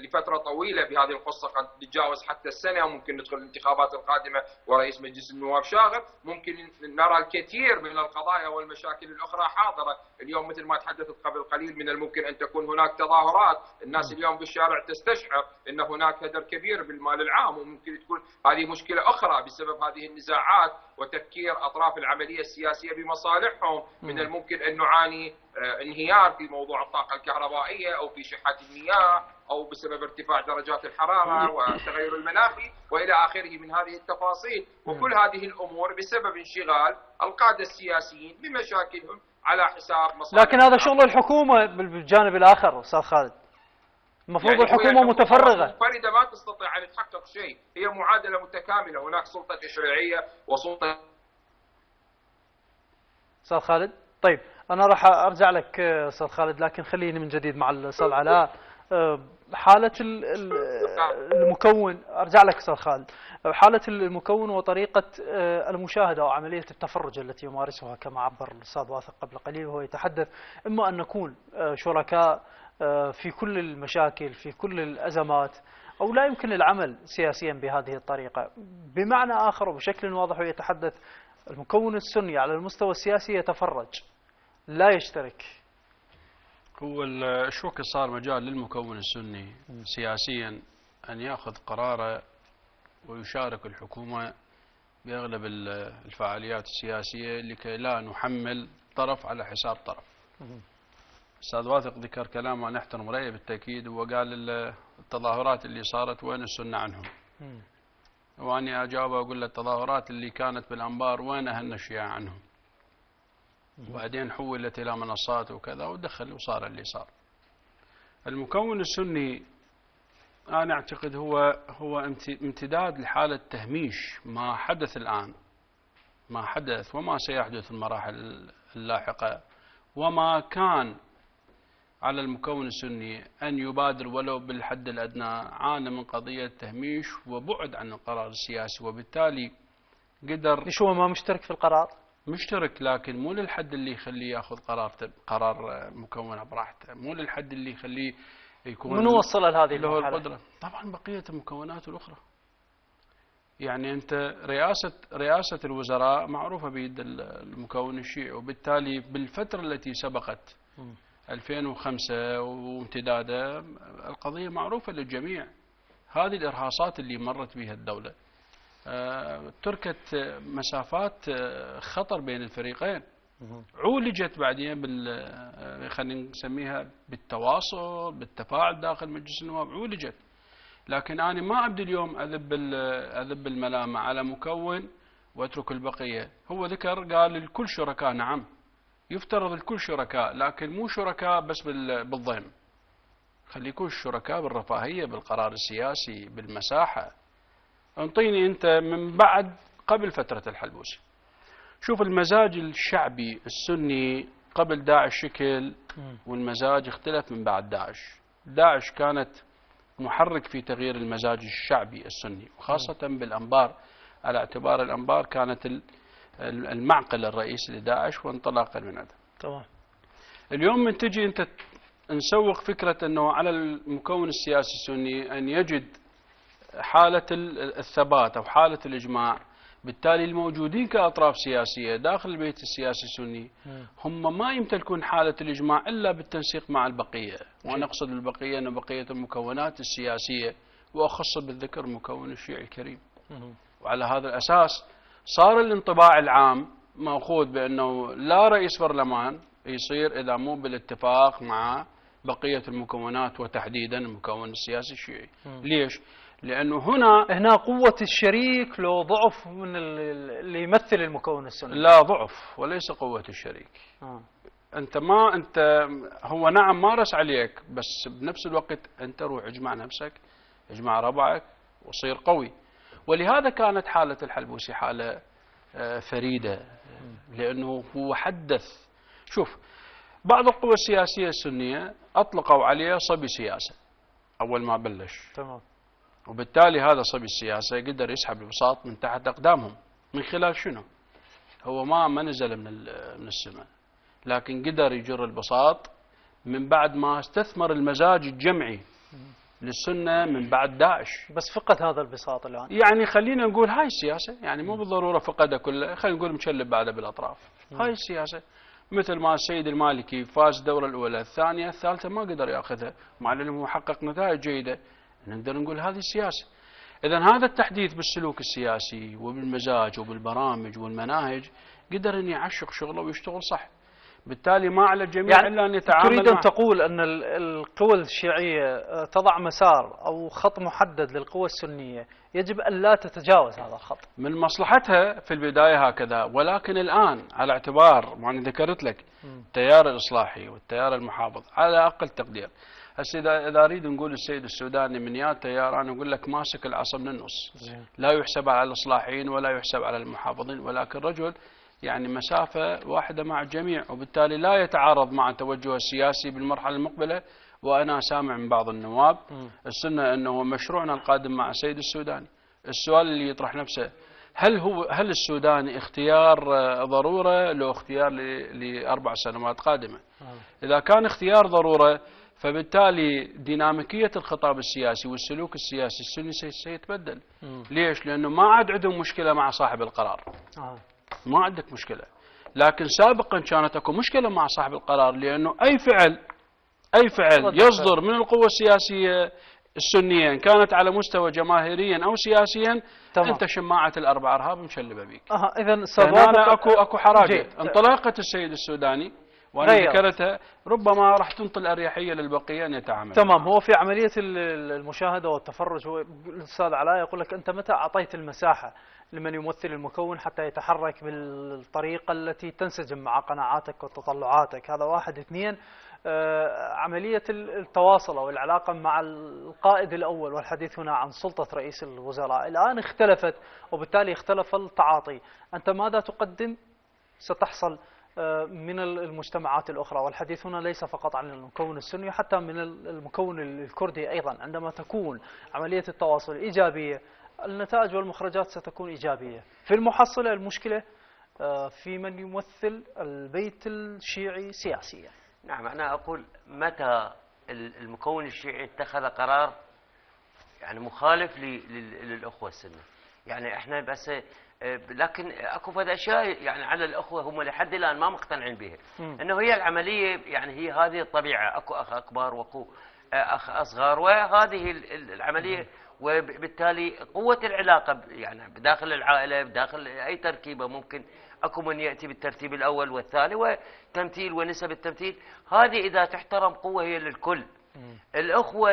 لفترة طويلة بهذه القصة قد نتجاوز حتى السنة وممكن ندخل الانتخابات القادمة ورئيس مجلس النواب شاغر ممكن نرى الكثير من القضايا والمشاكل الأخرى حاضرة. اليوم مثل ما تحدثت قبل قليل من الممكن أن تكون هناك تظاهرات. الناس اليوم بالشارع تستشعر أن هناك هدر كبير بالمال العام وممكن تكون هذه مشكلة أخرى بسبب هذه النزاعات. وتفكير أطراف العملية السياسية بمصالحهم من الممكن أن نعاني آه، انهيار في موضوع الطاقة الكهربائية أو في شحات المياه أو بسبب ارتفاع درجات الحرارة والتغير المناخي وإلى آخره من هذه التفاصيل. وكل هذه الأمور بسبب انشغال القادة السياسيين بمشاكلهم على حساب مصالح لكن هذا شغل الحكومة بالجانب الآخر أستاذ خالد. المفروض يعني الحكومة متفرغة. منفردة ما تستطيع ان تحقق شيء. هي معادلة متكاملة. هناك سلطة تشريعيه وسلطة أستاذ خالد؟ طيب أنا راح أرجع لك أستاذ خالد لكن خليني من جديد مع الأستاذ علاء. أه، حالة المكون أرجع لك أستاذ خالد. حالة المكون وطريقة أه، المشاهدة وعملية التفرج التي يمارسها كما عبر الأستاذ واثق قبل قليل وهو يتحدث. إما أن نكون أه، شركاء في كل المشاكل في كل الأزمات أو لا يمكن العمل سياسيا بهذه الطريقة. بمعنى آخر وبشكل واضح يتحدث المكون السني على المستوى السياسي يتفرج لا يشترك. هو الشوك صار مجال للمكون السني سياسيا؟ أن يأخذ قراره ويشارك الحكومة بأغلب الفعاليات السياسية لكي لا نحمل طرف على حساب طرف. أستاذ واثق ذكر كلام وأنا أحترم رأيه بالتأكيد وقال التظاهرات اللي صارت وين السنة عنهم؟ وأني أجاوب أقول له التظاهرات اللي كانت بالأنبار وين أهلنا الشيعة عنهم؟ وبعدين حولت إلى منصات وكذا ودخل وصار اللي صار. المكون السني أنا أعتقد هو هو امتداد لحالة تهميش ما حدث الآن. ما حدث وما سيحدث في المراحل اللاحقة. وما كان على المكون السني أن يبادر ولو بالحد الأدنى عانى من قضية تهميش وبعد عن القرار السياسي وبالتالي قدر ليش هو ما مشترك في القرار؟ مشترك لكن مو للحد اللي يخليه يأخذ قرار قرار مكونه براحته. مو للحد اللي يخليه يكون من وصل لهذه له القدرة. طبعا بقية المكونات الأخرى. يعني أنت رئاسه رئاسة الوزراء معروفة بيد المكون الشيعي وبالتالي بالفترة التي سبقت 2005 وامتدادة. القضية معروفة للجميع. هذه الإرهاصات اللي مرت بها الدولة. آه، تركت مسافات آه، خطر بين الفريقين. عولجت بعدين بال آه، خلينا نسميها بالتواصل بالتفاعل داخل مجلس النواب. عولجت. لكن أنا ما ابدي اليوم أذب أذب الملامة على مكون وأترك البقية. هو ذكر قال الكل شركاء. نعم. يفترض الكل شركاء لكن مو شركاء بس بالضيم خلي يكون شركاء بالرفاهية بالقرار السياسي بالمساحة. انطيني انت من بعد قبل فترة الحلبوسي. شوف المزاج الشعبي السني قبل داعش شكل والمزاج اختلف من بعد داعش. داعش كانت محرك في تغيير المزاج الشعبي السني وخاصة بالأنبار. على اعتبار الأنبار كانت المعقل الرئيسي لداعش وانطلاقا من عندها تمام. اليوم من تجي أنت نسوق فكرة أنه على المكون السياسي السني أن يجد حالة الثبات أو حالة الإجماع. بالتالي الموجودين كأطراف سياسية داخل البيت السياسي السني هم ما يمتلكون حالة الإجماع إلا بالتنسيق مع البقية. وأنا أقصد بالبقية أن بقية المكونات السياسية وأخص بالذكر المكون الشيعي الكريم. وعلى هذا الأساس صار الانطباع العام مأخوذ بأنه لا رئيس برلمان يصير إذا مو بالاتفاق مع بقية المكونات وتحديدا المكون السياسي الشيعي. ليش؟ لأنه هنا هنا قوة الشريك لو ضعف من اللي يمثل المكون السني. لا ضعف وليس قوة الشريك. آه. أنت ما أنت هو نعم مارس عليك بس بنفس الوقت أنت روح اجمع نفسك اجمع ربعك وصير قوي. ولهذا كانت حالة الحلبوسي حالة آه، فريدة لأنه هو حدث. شوف بعض القوى السياسية السنية أطلقوا عليه صبي سياسة أول ما بلش. تمام. وبالتالي هذا صبي السياسة قدر يسحب البساط من تحت أقدامهم. من خلال شنو؟ هو ما ما نزل من من السماء لكن قدر يجر البساط من بعد ما استثمر المزاج الجمعي. للسنة من بعد داعش. بس فقد هذا البساط الآن. يعني خلينا نقول هاي السياسة يعني مو بالضرورة فقدها كلها خلينا نقول مشلب بعدها بالأطراف. هاي السياسة مثل ما السيد المالكي فاز الدورة الأولى الثانية الثالثة ما قدر يأخذها مع أنه حقق نتائج جيدة. نقدر نقول هذه السياسة. إذا هذا التحديث بالسلوك السياسي وبالمزاج وبالبرامج والمناهج قدر أن يعشق شغله ويشتغل صح. بالتالي ما على الجميع يعني إلا أن يتعامل تريد أن تقول أن القوى الشيعية تضع مسار أو خط محدد للقوى السنية يجب أن لا تتجاوز هذا الخط. من مصلحتها في البداية هكذا ولكن الآن على اعتبار ما أنا ذكرت لك التيار الإصلاحي والتيار المحافظ على أقل تقدير. هسه اذا إذا أريد نقول السيد السوداني من يا تيار أنا أقول لك ماسك العصا من النص. لا يحسب على الإصلاحيين ولا يحسب على المحافظين ولكن رجل يعني مسافة واحدة مع الجميع وبالتالي لا يتعارض مع توجهه السياسي بالمرحلة المقبلة وأنا سامع من بعض النواب السنة أنه مشروعنا القادم مع السيد السوداني السؤال اللي يطرح نفسه هل هو هل السوداني اختيار ضرورة لو اختيار لأربع سنوات قادمة؟ إذا كان اختيار ضرورة فبالتالي ديناميكية الخطاب السياسي والسلوك السياسي السني سيتبدل ليش؟ لأنه ما عاد عندهم مشكلة مع صاحب القرار آه. ما عندك مشكلة. لكن سابقا كانت أكو مشكلة مع صاحب القرار لأنه أي فعل أي فعل يصدر من القوة السياسية السنية إن كانت على مستوى جماهيريا أو سياسيا تمام. أنت شماعة الأربع أرهاب مشلبة بيك. أها إذا أنا أكو أكو حراجة. انطلاقة السيد السوداني وأنا ذكرتها ربما راح تنطي أريحية للبقية أن يتعامل. تمام. هو في عملية المشاهدة والتفرج هو الأستاذ علاء يقول لك أنت متى أعطيت المساحة؟ لمن يمثل المكون حتى يتحرك بالطريقة التي تنسجم مع قناعاتك وتطلعاتك. هذا واحد. اثنين آه، عملية التواصل أو العلاقة مع القائد الأول والحديث هنا عن سلطة رئيس الوزراء. الآن اختلفت وبالتالي اختلف التعاطي. أنت ماذا تقدم؟ ستحصل آه، من المجتمعات الأخرى. والحديث هنا ليس فقط عن المكون السني حتى من المكون الكردي أيضا. عندما تكون عملية التواصل إيجابية النتائج والمخرجات ستكون إيجابية. في المحصلة المشكلة آه، في من يمثل البيت الشيعي سياسيا. نعم أنا أقول متى المكون الشيعي اتخذ قرار يعني مخالف للأخوة السنة. يعني إحنا بس آه، لكن أكو فد أشياء يعني على الأخوة هم لحد الآن ما مقتنعين بها. إنه هي العملية يعني هي هذه الطبيعة. أكو أخ أكبر وأكو آه، أخ أصغر وهذه العملية وبالتالي قوة العلاقة يعني بداخل العائلة بداخل أي تركيبة ممكن. أكو من يأتي بالترتيب الأول والثاني وتمثيل ونسب التمثيل. هذه إذا تحترم قوة هي للكل. الأخوة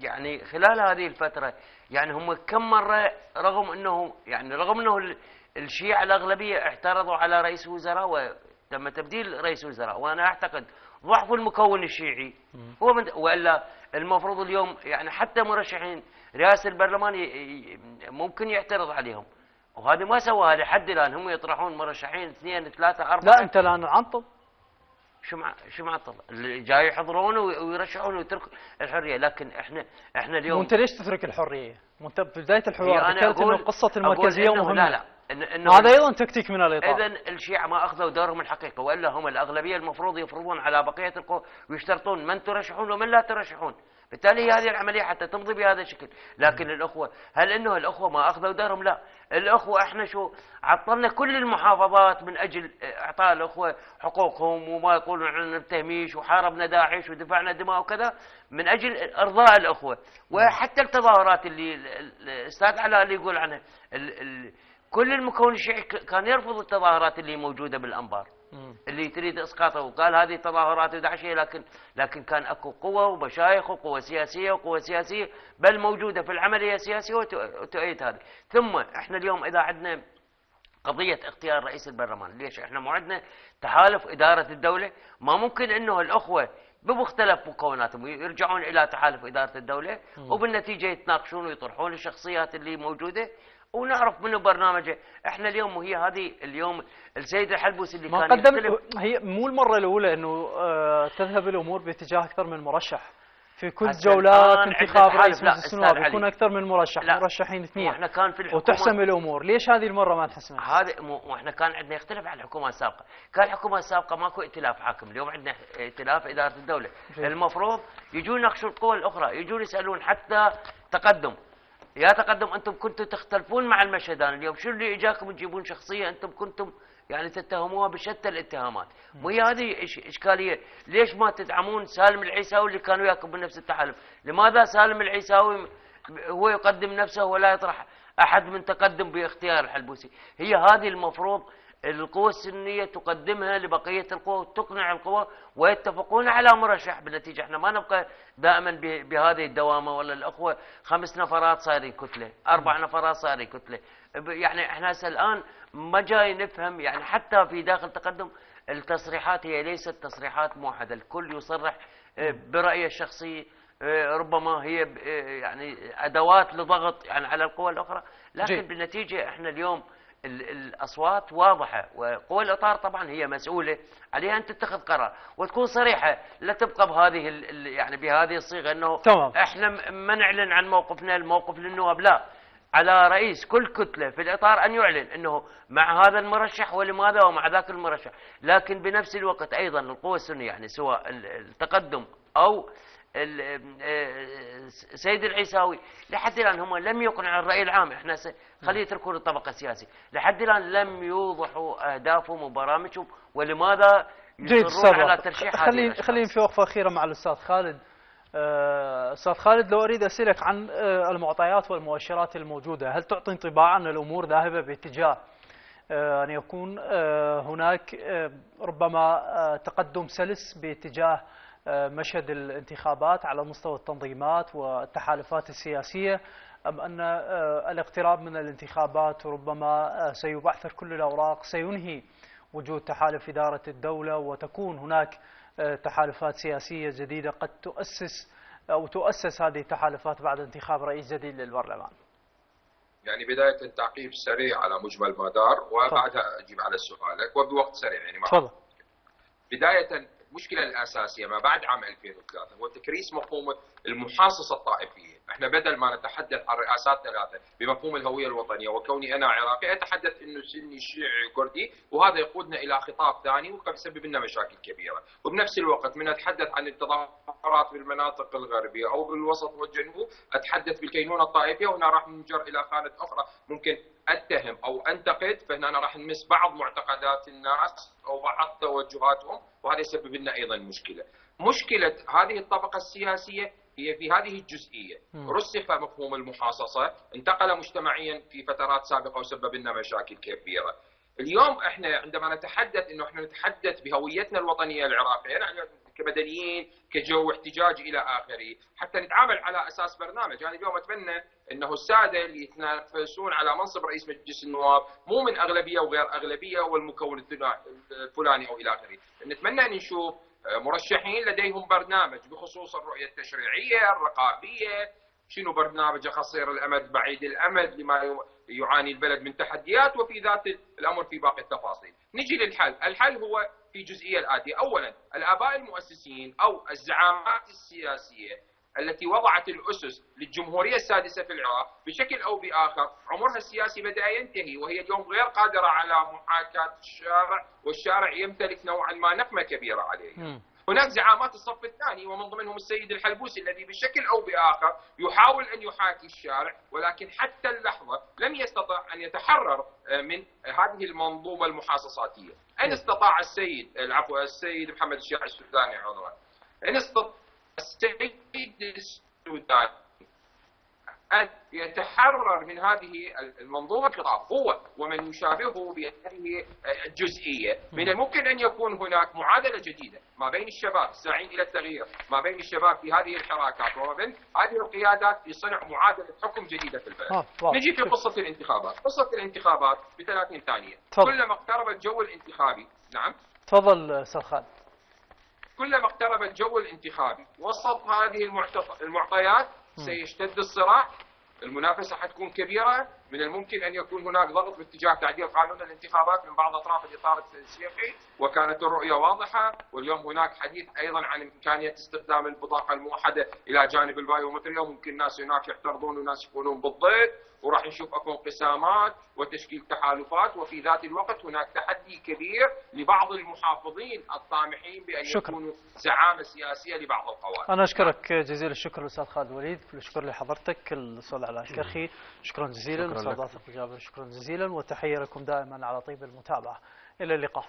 يعني خلال هذه الفترة يعني هم كم مرة رغم انه يعني رغم إنه الشيعة الأغلبية اعترضوا على رئيس وزراء وتم تبديل رئيس وزراء. وأنا أعتقد ضعف المكون الشيعي. هو من وإلا المفروض اليوم يعني حتى مرشحين رئاسة البرلمان ممكن يعترض عليهم. وهذا ما سواها لحد الآن. هم يطرحون مرشحين اثنين ثلاثة أربعة. لا أنت الآن عنطب شو مع شو معطل؟ اللي جاي يحضرون ويرشحون ويترك الحرية. لكن إحنا إحنا اليوم وانت ليش تترك الحرية؟ وانت في بداية الحوار ذكرت انه قصة المركزية مهمة. لا لا. إن هذا أيضا تكتيك من الإطار. اذا الشيعة ما أخذوا دورهم الحقيقي وإلا هم الأغلبية المفروض يفرضون على بقية القوى ويشترطون من ترشحون ومن لا ترشحون. بالتالي هذه العملية حتى تمضي بهذا الشكل. لكن الأخوة هل إنه الأخوة ما أخذوا دورهم؟ لا. الأخوة إحنا شو عطلنا كل المحافظات من أجل إعطاء الأخوة حقوقهم وما يقولون عن التهميش وحاربنا داعش ودفعنا دماء وكذا من أجل إرضاء الأخوة. وحتى التظاهرات اللي الأستاذ علاء اللي يقول عنها كل المكون الشيعي كان يرفض التظاهرات اللي موجودة بالأنبار. اللي تريد إسقاطه. وقال هذه تظاهرات داعشية لكن لكن كان أكو قوة ومشايخ وقوة سياسية وقوة سياسية بل موجودة في العملية السياسية وتؤيد هذه. ثم إحنا اليوم إذا عندنا قضية اختيار رئيس البرلمان ليش إحنا مو عندنا تحالف إدارة الدولة. ما ممكن إنه الأخوة بمختلف مكوناتهم يرجعون إلى تحالف إدارة الدولة وبالنتيجة يتناقشون ويطرحون الشخصيات اللي موجودة. ونعرف منه برنامجه. إحنا اليوم وهي هذه اليوم السيد الحلبوس اللي ما كان قدم هي مو المرة الأولى إنه آه تذهب الأمور باتجاه أكثر من مرشح. في كل جولات انتخاب رئيس مجلس النواب يكون أكثر من مرشح لا. مرشحين اثنين. وإحنا كان في الحكومة وتحسم الأمور. ليش هذه المرة ما انحسمت هذا وإحنا كان عندنا يختلف عن الحكومة السابقة. كان الحكومة السابقة ماكو ائتلاف حاكم. اليوم عندنا ائتلاف إدارة الدولة. جي. المفروض يجون يناقشوا القوى الاخرى يجون يسألون حتى تقدم. يا تقدم أنتم كنتم تختلفون مع المشهدان. اليوم شو اللي إجاكم تجيبون شخصية أنتم كنتم يعني تتهموها بشتى الاتهامات؟ وهي هذه إشكالية. ليش ما تدعمون سالم العيساوي اللي كان وياكم بنفس التحالف؟ لماذا سالم العيساوي هو يقدم نفسه ولا يطرح أحد من تقدم باختيار الحلبوسي؟ هي هذه المفروض القوى السنية تقدمها لبقية القوى وتقنع القوى ويتفقون على مرشح بالنتيجة. إحنا ما نبقى دائما بهذه الدوامة ولا الاخوه خمس نفرات صايرين كتلة، أربع نفرات صايرين كتلة، يعني إحنا هسه الآن ما جاي نفهم يعني حتى في داخل تقدم التصريحات هي ليست تصريحات موحدة، الكل يصرح آه، برأيه الشخصي آه، ربما هي آه، يعني أدوات لضغط يعني على القوى الأخرى، لكن بالنتيجة إحنا اليوم الأصوات واضحة. وقوى الإطار طبعا هي مسؤولة عليها أن تتخذ قرار. وتكون صريحة لا تبقى بهذه يعني بهذه الصيغة إنه تمام. إحنا ما نعلن عن موقفنا الموقف للنواب. لا. على رئيس كل كتلة في الإطار أن يعلن إنه مع هذا المرشح ولماذا ومع ذاك المرشح. لكن بنفس الوقت أيضا القوى السنية يعني سواء التقدم أو سيد العيساوي لحد الآن هم لم يقنعوا الرأي العام. إحنا خليه يتركون الطبقة السياسية. لحد الآن لم يوضحوا اهدافهم وبرامجهم ولماذا يصرون على ترشيح خليني خليني في وقفة أخيرة مع الأستاذ خالد. آه، أستاذ خالد لو أريد أسألك عن آه، المعطيات والمؤشرات الموجودة هل تعطي انطباع أن الأمور ذاهبة باتجاه آه، أن يكون هناك ربما تقدم سلس باتجاه مشهد الانتخابات على مستوى التنظيمات والتحالفات السياسية أم أن آه، الاقتراب من الانتخابات ربما آه، سيبعثر كل الأوراق سينهي وجود تحالف إدارة الدولة وتكون هناك آه، تحالفات سياسية جديدة قد تؤسس أو تؤسس هذه التحالفات بعد انتخاب رئيس جديد للبرلمان. يعني بداية التعقيب سريع على مجمل ما دار وبعدها أجيب على سؤالك وبوقت سريع يعني تفضل. بداية المشكلة الأساسية ما بعد عام 2003 هو تكريس مفهوم المحاصصة الطائفية، إحنا بدل ما نتحدث عن رئاسات ثلاثة بمفهوم الهوية الوطنية وكوني أنا عراقي أتحدث إنه سني شيعي كردي وهذا يقودنا إلى خطاب ثاني وقد يسبب لنا مشاكل كبيرة، وبنفس الوقت من أتحدث عن التظاهرات بالمناطق الغربية أو بالوسط والجنوب أتحدث بالكينونة الطائفية وهنا راح ننجر إلى خانة أخرى. ممكن أتهم أو أنتقد فهنا راح نمس بعض معتقدات الناس أو بعض توجهاتهم وهذا يسبب لنا أيضا مشكلة. مشكلة هذه الطبقة السياسية هي في هذه الجزئية، رسخ مفهوم المحاصصة، انتقل مجتمعيا في فترات سابقة وسبب لنا مشاكل كبيرة. اليوم إحنا عندما نتحدث إنه إحنا نتحدث بهويتنا الوطنية العراقية يعني كمدنيين كجو احتجاج إلى آخره حتى نتعامل على أساس برنامج. أنا اليوم أتمنى إنه السادة اللي يتنافسون على منصب رئيس مجلس النواب مو من أغلبية وغير أغلبية والمكون الفلاني أو إلى آخره. نتمنى أن نشوف مرشحين لديهم برنامج بخصوص الرؤية التشريعية الرقابية. شنو برنامج قصير الأمد بعيد الأمد لما يعاني البلد من تحديات وفي ذات الأمر في باقي التفاصيل. نجي للحل، الحل هو في جزئية الآتية، اولا الآباء المؤسسين أو الزعامات السياسية التي وضعت الأسس للجمهورية السادسة في العراق بشكل أو بآخر عمرها السياسي بدأ ينتهي وهي اليوم غير قادرة على محاكاة الشارع والشارع يمتلك نوعا ما نقمة كبيرة عليه. هناك زعامات الصف الثاني ومن ضمنهم السيد الحلبوسي الذي بشكل أو بآخر يحاول أن يحاكي الشارع ولكن حتى اللحظة لم يستطع أن يتحرر آه، من هذه المنظومة المحاصصاتية. إن استطاع السيد العفو السيد محمد الشيخ السوداني عذرا إن استطاع السيد السوداني. أن يتحرر من هذه المنظومة الخطاب هو ومن يشابهه بهذه الجزئية. من الممكن أن يكون هناك معادلة جديدة ما بين الشباب الساعين إلى التغيير ما بين الشباب في هذه الحراكات وما بين هذه القيادات في صنع معادلة حكم جديدة في البلد. آه نجي في قصة الانتخابات. قصة الانتخابات ب 30 ثانية. كلما اقترب الجو الانتخابي. نعم. تفضل أستاذ خالد. كلما اقترب الجو الانتخابي. وسط هذه المعطيات سيشتد الصراع. المنافسة حتكون كبيرة. من الممكن أن يكون هناك ضغط باتجاه تعديل قانون الانتخابات من بعض أطراف الإطار التنسيقي وكانت الرؤية واضحة. واليوم هناك حديث أيضا عن إمكانية استخدام البطاقة الموحدة إلى جانب البايومتريا ممكن ناس هناك يحترضون وناس يكونون بالضد وراح نشوف أكو انقسامات وتشكيل تحالفات وفي ذات الوقت هناك تحدي كبير لبعض المحافظين الطامحين بأن شكرا. يكونوا زعامة سياسية لبعض القوائم. أنا أشكرك جزيل الشكر الأستاذ خالد وليد، الشكر لحضرتك الأستاذ علاء الكرخي، شكرا جزيلا أستاذ عاطف جابر شكرا جزيلا وتحية لكم دائما على طيب المتابعة. إلى اللقاء.